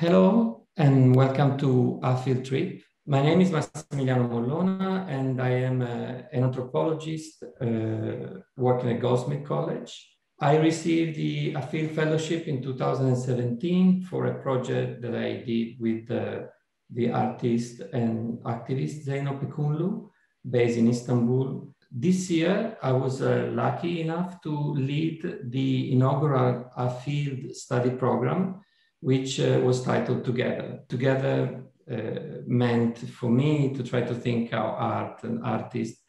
Hello and welcome to AFIELD Trip. My name is Massimiliano Mollona and I am a, uh, an anthropologist uh, working at Goldsmith College. I received the AFIELD Fellowship in 2017 for a project that I did with uh, the artist and activist Zeyno Pekunlu, based in Istanbul. This year, I was uh, lucky enough to lead the inaugural AFIELD study program, which uh, was titled Together. Together uh, meant for me to try to think how art and artists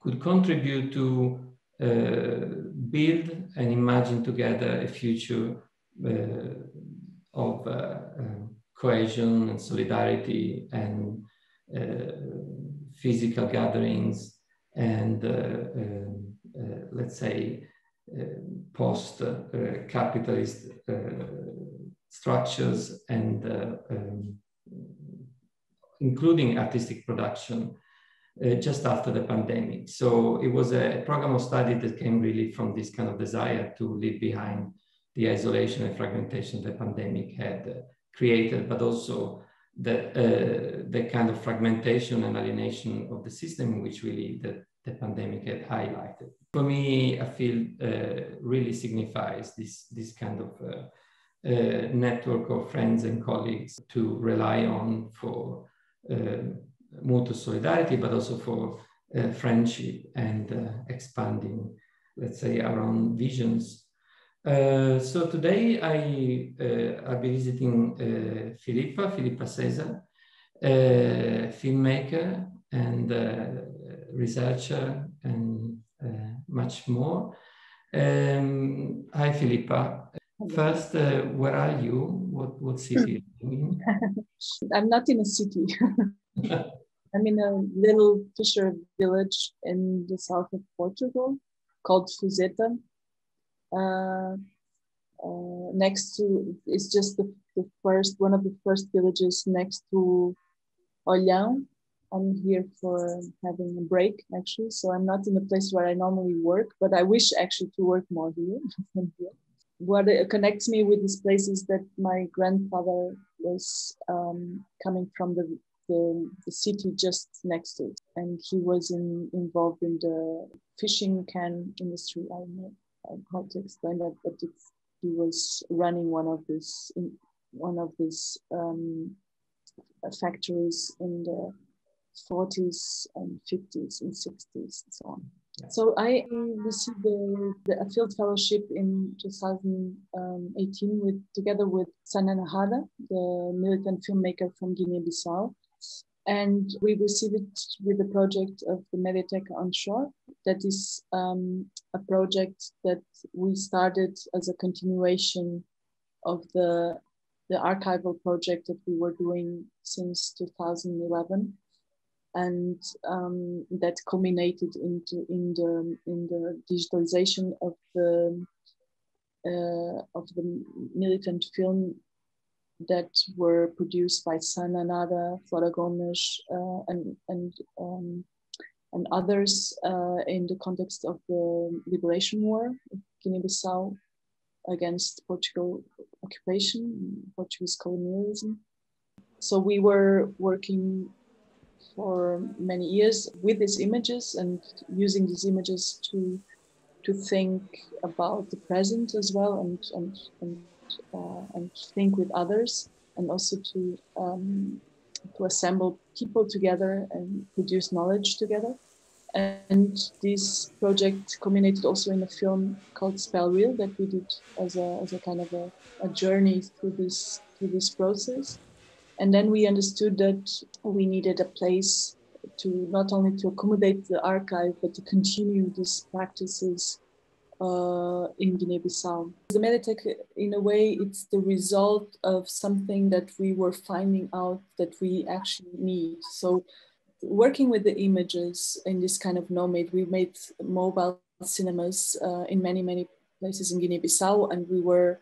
could contribute to uh, build and imagine together a future uh, of uh, cohesion and solidarity and physical gatherings and um, let's say post-capitalist structures and um, including artistic production uh, just after the pandemic. So it was a program of study that came really from this kind of desire to leave behind the isolation and fragmentation the pandemic had uh, created, but also the, uh, the kind of fragmentation and alienation of the system which really the, the pandemic had highlighted. For me, I feel uh, really signifies this, this kind of uh, uh, network of friends and colleagues to rely on for mutual solidarity, but also for uh, friendship and uh, expanding, let's say, our own visions. Uh, so today I uh, I'll be visiting uh, Filipa, Filipa César, filmmaker and uh, researcher and much more. Um, hi, Filipa. First, where are you? What what city are you in? I'm not in a city. I'm in a little fisher village in the south of Portugal called Fuseta. Uh, uh, next to, it's just the, the, first, one of the first villages next to Olhão. I'm here for having a break actually. So I'm not in the place where I normally work, but I wish actually to work more here. What connects me with this place is that my grandfather was um, coming from the the, the city just next to it. And he was in, involved in the fishing can industry. I don't know how to explain that, but he was running one of these one of these um, factories in the 40s and 50s and 60s and so on. So I received the, the field fellowship in 2018 with together with Sana N'Hada, the militant filmmaker from Guinea-Bissau, and we received it with the project of the Mediateca Onshore. That is um, a project that we started as a continuation of the, the archival project that we were doing since 2011 and um, that culminated into in the in the digitalization of the uh, of the militant film that were produced by Sana N'Hada, Flora Gomes, uh, and and um, and others uh, in the context of the liberation war of Guinea-Bissau against Portugal occupation, Portuguese colonialism. So we were working for many years with these images and using these images to to think about the present as well and and, and uh, and think with others, and also to um, to assemble people together and produce knowledge together. And this project culminated also in a film called Spell Reel that we did as a, as a kind of a, a journey through this through this process. And then we understood that we needed a place to not only to accommodate the archive, but to continue these practices uh, in Guinea-Bissau. The Mediateca, in a way, it's the result of something that we were finding out that we actually need. So working with the images in this kind of nomad, we made mobile cinemas uh, in many, many places in Guinea-Bissau, and we were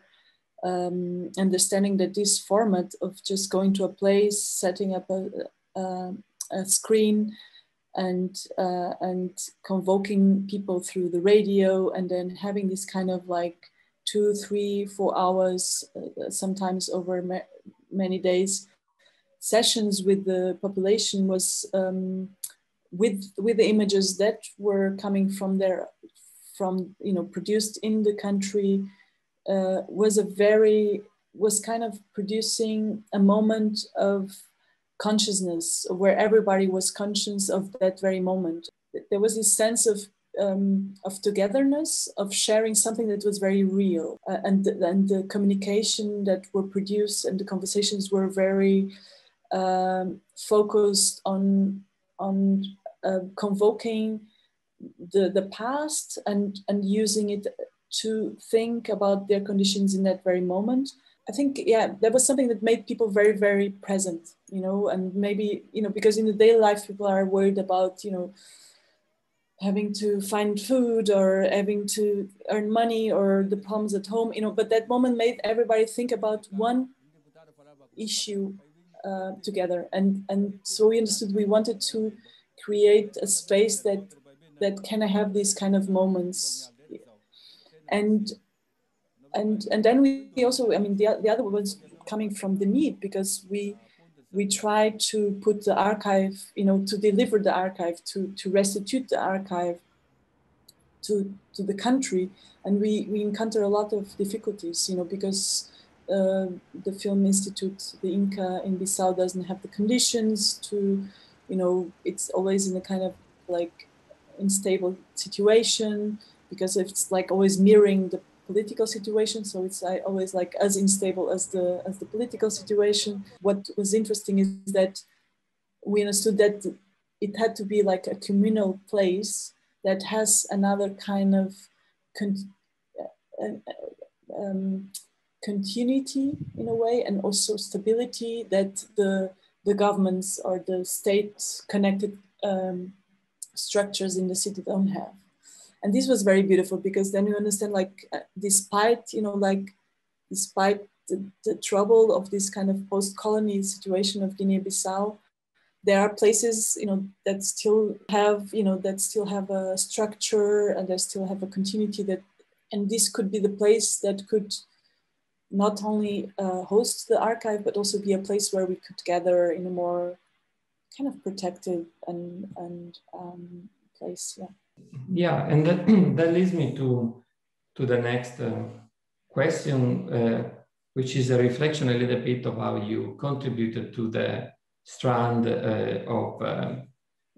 um, understanding that this format of just going to a place, setting up a, a, a screen, and uh, and convoking people through the radio and then having this kind of like two three four hours uh, sometimes over many days sessions with the population was um, with with the images that were coming from there from you know produced in the country uh, was a very was kind of producing a moment of consciousness where everybody was conscious of that very moment. There was this sense of um, of togetherness, of sharing something that was very real, uh, and and the communication that were produced and the conversations were very um, focused on on uh, convoking the the past and and using it to think about their conditions in that very moment. I think yeah, that was something that made people very very present, you know, and maybe you know because in the daily life people are worried about you know having to find food or having to earn money or the problems at home you know but that moment made everybody think about one issue uh, together and and so we understood we wanted to create a space that that can have these kind of moments and and and then we also i mean the, the other was coming from the need because we we try to put the archive, you know, to deliver the archive, to, to restitute the archive to, to the country. And we, we encounter a lot of difficulties, you know, because uh, the Film Institute, the INCA in Bissau doesn't have the conditions to, you know, it's always in a kind of like unstable situation because it's like always mirroring the political situation. So it's always like as unstable as the as the political situation. What was interesting is that we understood that it had to be like a communal place that has another kind of con- uh, uh, um, continuity in a way, and also stability that the the governments or the state connected um, structures in the city don't have and this was very beautiful because then you understand like uh, despite you know like despite the, the trouble of this kind of post-colony situation of guinea-bissau there are places you know that still have you know that still have a structure and they still have a continuity that and this could be the place that could not only uh, host the archive but also be a place where we could gather in a more kind of protected and and um, place yeah yeah, and that, that leads me to, to the next uh, question, uh, which is a reflection a little bit of how you contributed to the strand uh, of uh,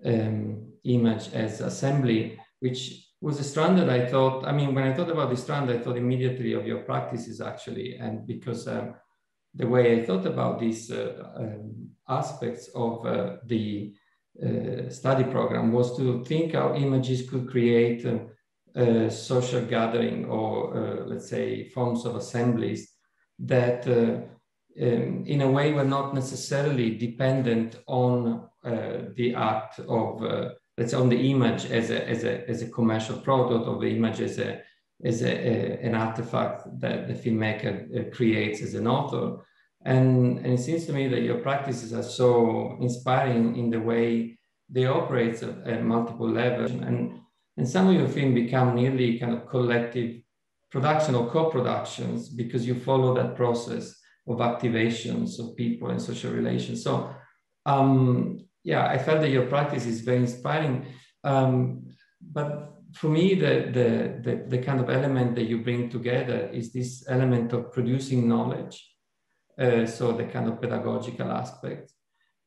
um, image as assembly, which was a strand that I thought, I mean, when I thought about the strand, I thought immediately of your practices actually, and because um, the way I thought about these uh, um, aspects of uh, the uh, study program was to think how images could create uh, social gathering or uh, let's say forms of assemblies that um, in a way were not necessarily dependent on the act of let's say on the image as a, as a, as a commercial product or the image as a as a, a, an artifact that the filmmaker creates as an author and, and it seems to me that your practices are so inspiring in the way they operate at, at multiple levels. And, and some of your films become nearly kind of collective production or co-productions because you follow that process of activations of people and social relations. So um, yeah, I felt that your practice is very inspiring. Um, but for me, the, the, the, the, kind of element that you bring together is this element of producing knowledge so the kind of pedagogical aspect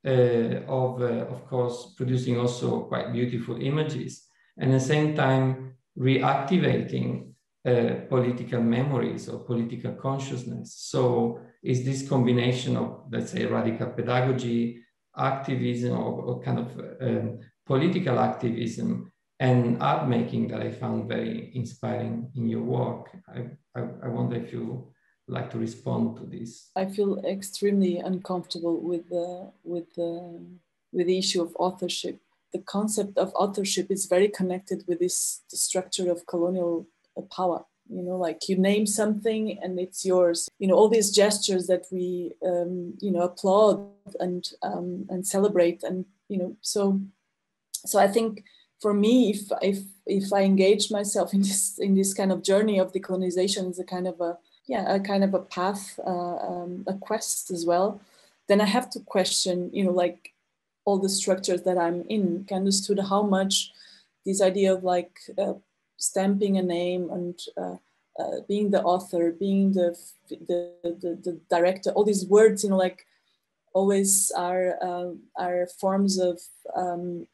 uh, of, uh, of course, producing also quite beautiful images, and at the same time reactivating political memories or political consciousness. So is this combination of, let's say, radical pedagogy, activism, or, or kind of um, political activism and art making that I found very inspiring in your work. I, I, I wonder if you like to respond to this? I feel extremely uncomfortable with the with the with the issue of authorship. The concept of authorship is very connected with this structure of colonial uh, power. You know, like you name something and it's yours. You know, all these gestures that we um, you know applaud and um, and celebrate, and you know, so so I think for me, if if if I engage myself in this in this kind of journey of decolonization as a kind of a yeah a kind of a path uh, um, a quest as well. Then i have to question you know like all the structures that i'm in. I understood how much this idea of like uh, stamping a name and uh, uh, being the author being the, the, the the director all these words you know like always are uh, are forms of um,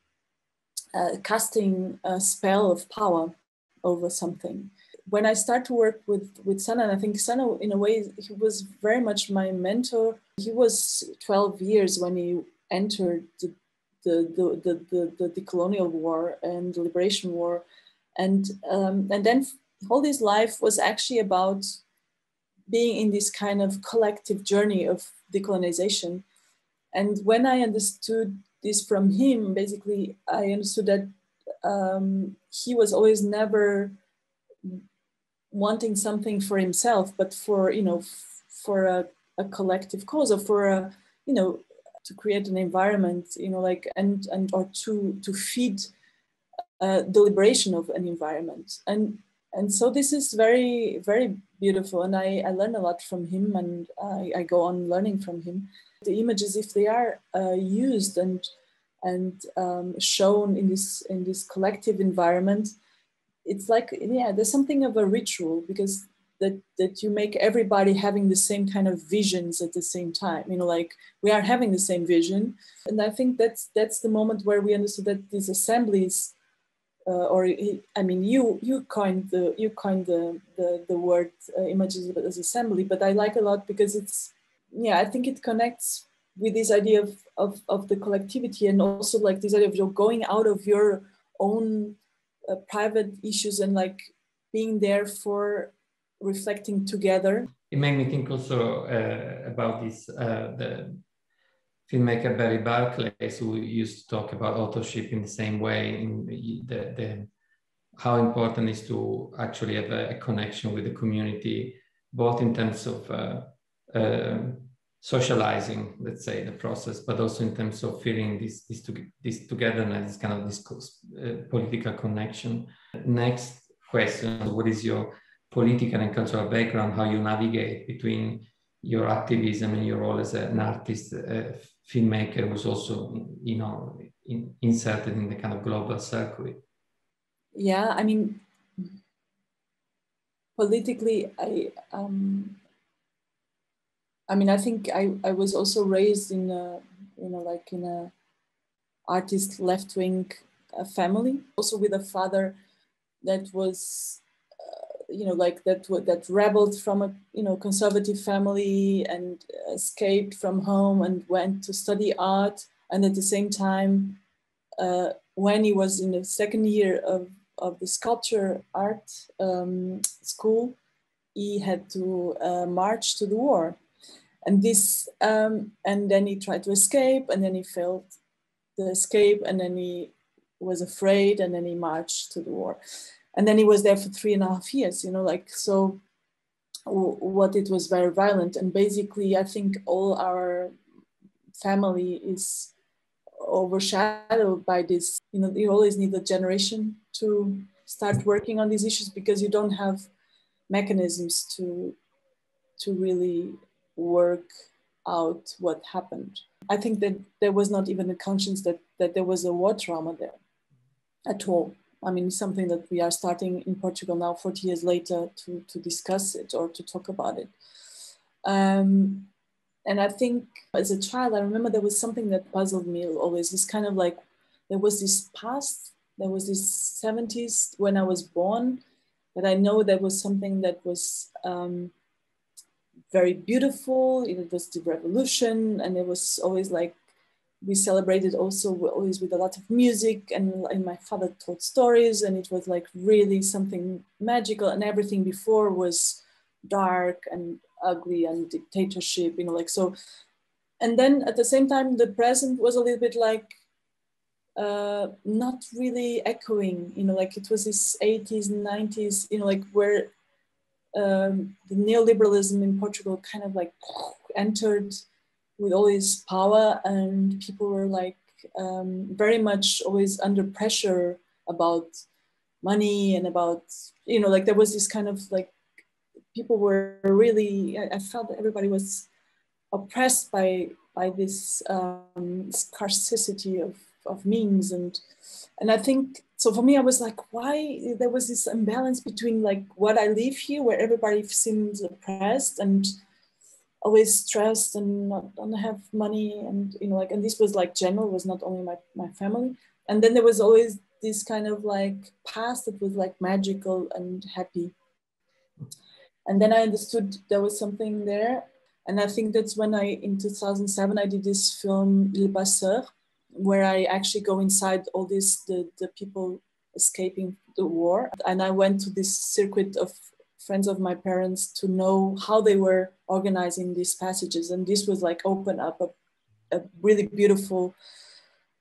uh, casting a spell of power over something when I start to work with with Sana, I think Sana, in a way, he was very much my mentor. He was 12 years when he entered the the the the, the, the decolonial war and the liberation war, and um, and then all his life was actually about being in this kind of collective journey of decolonization. And when I understood this from him, basically, I understood that um, he was always never wanting something for himself, but for you know for a, a collective cause or for a you know to create an environment you know like and and or to to feed uh, the liberation of an environment. And and so this is very very beautiful and i i learn a lot from him and i, I go on learning from him. The images if they are uh, used and and um, shown in this in this collective environment it's like yeah there's something of a ritual because that that you make everybody having the same kind of visions at the same time you know like we are having the same vision. And i think that's that's the moment where we understood that these assemblies uh, or i mean you you coined the you coined the the, the word uh, images as assembly but i like a lot because it's yeah i think it connects with this idea of, of, of the collectivity and also like this idea of you're going out of your own uh, private issues and like being there for reflecting together. It made me think also uh, about this uh, the filmmaker Barry Barclay, who used to talk about authorship in the same way in the, the how important is to actually have a, a, connection with the community, both in terms of uh, uh, socializing, let's say, the process, but also in terms of feeling this this, to, this togetherness, this kind of this uh, political connection. Next question: What is your political and cultural background? How you navigate between your activism and your role as an artist, a filmmaker, who's also, you know, in, inserted in the kind of global circuit. Yeah, I mean, politically, I um, I mean, I think I, I was also raised in a, you know, like in a artist left wing uh, family, also with a father that was, uh, you know, like that that rebelled from a you know conservative family and escaped from home and went to study art, and at the same time, uh, when he was in the second year of of the sculpture art um, school, he had to uh, march to the war and this um, and then he tried to escape and then he failed the escape and then he was afraid and then he marched to the war. And then he was there for three and a half years you know like so what it was very violent. And basically i think all our family is overshadowed by this you know you always need a generation to start working on these issues because you don't have mechanisms to to really work out what happened. I think that there was not even a conscience that, that there was a war trauma there at all. I mean, something that we are starting in Portugal now, 40 years later, to, to discuss it or to talk about it. Um, and I think as a child, I remember there was something that puzzled me always. This kind of like, there was this past, there was this 70s when I was born, that I know there was something that was um, very beautiful. It was the revolution, and it was always like we celebrated also always with a lot of music, and, and my father told stories, and it was like really something magical. And everything before was dark and ugly and dictatorship, you know, like so. And then at the same time, the present was a little bit like uh, not really echoing, you know, like it was this 80s 90s, you know, like where um, the neoliberalism in Portugal kind of like entered with all this power, and people were like um, very much always under pressure about money and about you know like there was this kind of like people were really, I felt that everybody was oppressed by, by this um, scarcity of, of means. And, and I think, so for me, I was like, why there was this imbalance between like what I live here, where everybody seems oppressed and always stressed and not don't have money and you know like and this was like general was not only my, my family. And then there was always this kind of like past that was like magical and happy. And then i understood there was something there. And i think that's when i in 2007 i did this film le passeur where i actually go inside all these the, the people escaping the war. And i went to this circuit of friends of my parents to know how they were organizing these passages. And this was like open up a, a really beautiful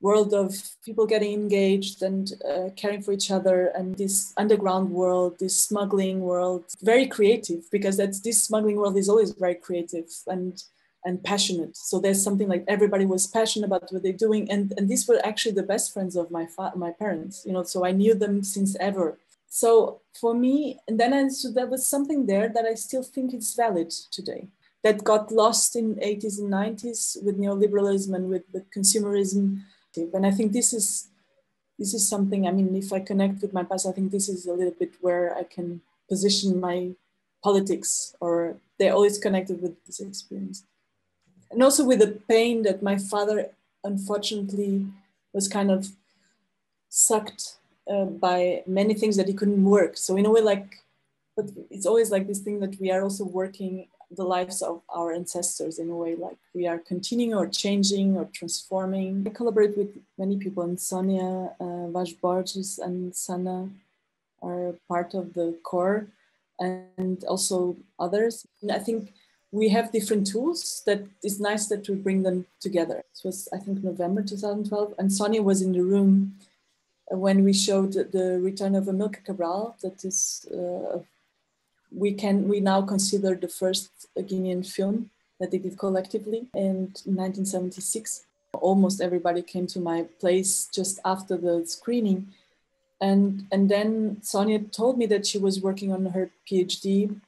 world of people getting engaged and uh, caring for each other and this underground world this smuggling world. Very creative because that's this smuggling world is always very creative. And and passionate so there's something like everybody was passionate about what they're doing and and these were actually the best friends of my fa- my parents you know so i knew them since ever so for me, and then I, so there was something there that I still think is valid today that got lost in 80s and 90s with neoliberalism and with the consumerism. And I think this is this is something, I mean, if I connect with my past, I think this is a little bit where I can position my politics or they're always connected with this experience. And also with the pain that my father unfortunately was kind of sucked uh, by many things that he couldn't work. So in a way, like, but it's always like this thing that we are also working the lives of our ancestors in a way, like we are continuing or changing or transforming. I collaborate with many people, and Sonia, uh, and Sana are part of the core, and also others. And I think we have different tools that it's nice that we bring them together. It was, I think, November 2012, and Sonia was in the room when we showed the return of Amilcar Cabral, that is, uh, we can we now consider the first Guinean film that they did collectively in 1976. Almost everybody came to my place just after the screening, and and then Sonia told me that she was working on her PhD.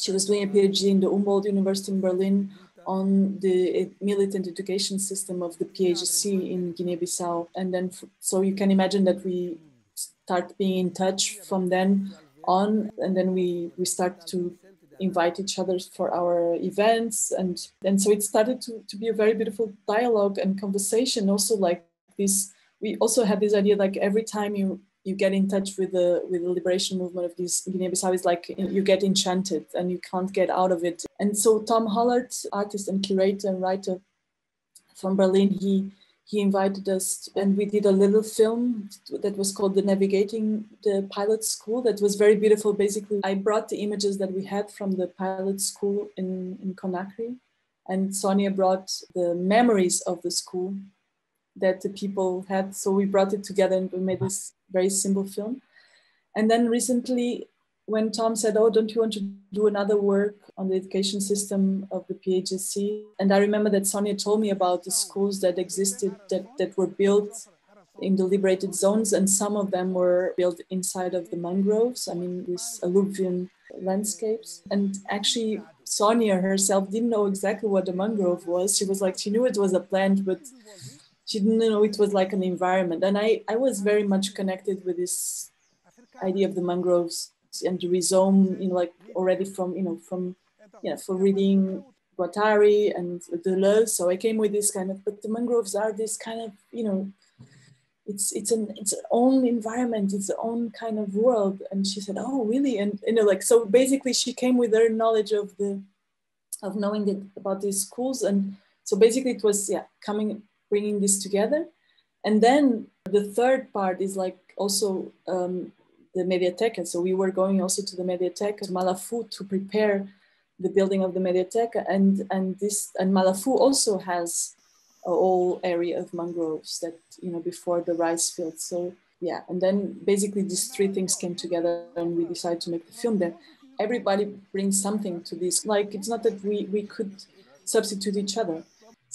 She was doing a PhD in the Humboldt University in Berlin on the eh, militant education system of the PAIGC in Guinea-Bissau. And then, so you can imagine that we start being in touch from then on, and then we we start to invite each other for our events, and and so it started to to be a very beautiful dialogue and conversation. Also, like this, we also had this idea like every time you you get in touch with the with the liberation movement of these Guinea-Bissau is like you get enchanted and you can't get out of it. And so Tom Holert, artist and curator and writer from Berlin, he he invited us and we did a little film that was called the navigating the pilot school that was very beautiful basically i brought the images that we had from the pilot school in, in conakry and sonia brought the memories of the school that the people had. So we brought it together and we made this very simple film. And then recently, when Tom said, "Oh, don't you want to do another work on the education system of the PAIGC?" and I remember that Sonia told me about the schools that existed that that were built in the liberated zones, and some of them were built inside of the mangroves. I mean, these alluvial landscapes. And actually, Sonia herself didn't know exactly what a mangrove was. She was like, she knew it was a plant, but she didn't know it was like an environment. And I, I was very much connected with this idea of the mangroves and the rhizome, you know, like already from, you know, from, yeah, for reading Guattari and Deleuze. So I came with this kind of, but the mangroves are this kind of, you know, it's it's an it's own environment, it's own kind of world. And she said, oh, really? And you know, like so basically she came with her knowledge of the of knowing that about these schools. And so basically it was yeah, coming bringing this together. And then the third part is like also um, the Mediateca. So we were going also to the Mediateca, Malafo, to prepare the building of the Mediateca. And, and, this, and Malafo also has a whole area of mangroves that, you know, before the rice fields. So yeah, and then basically these three things came together and we decided to make the film there. Everybody brings something to this. Like it's not that we, we could substitute each other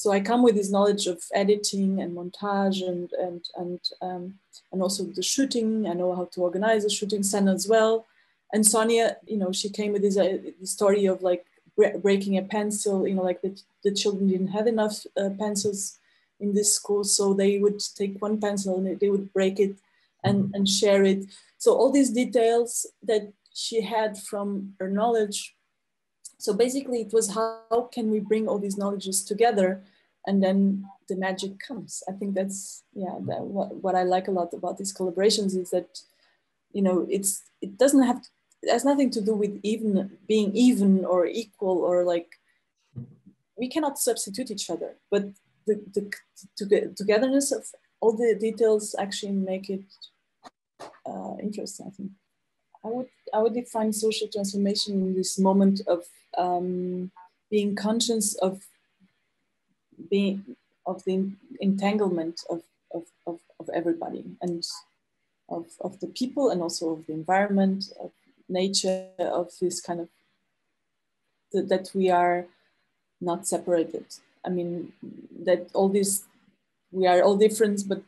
so I come with this knowledge of editing and montage and and and um, and also the shooting. I know how to organize a shooting scene as well, and Sonia, you know, she came with this uh, story of like breaking a pencil, you know, like the, the children didn't have enough uh, pencils in this school, so they would take one pencil and they would break it and, mm-hmm. and share it. So all these details that she had from her knowledge. So basically it was how can we bring all these knowledges together and then the magic comes. I think that's, yeah, that, what, what I like a lot about these collaborations is that, you know, it's, it doesn't have, to, it has nothing to do with even being even or equal or like, we cannot substitute each other, but the, the, the togetherness of all the details actually make it uh, interesting, I think. I would, I would define social transformation in this moment of um, being conscious of being of the entanglement of, of, of, of everybody and of, of the people and also of the environment, of nature, of this kind of that we are not separated. I mean, that all these, we are all different, but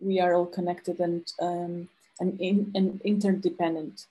we are all connected and, um, and, in, and interdependent.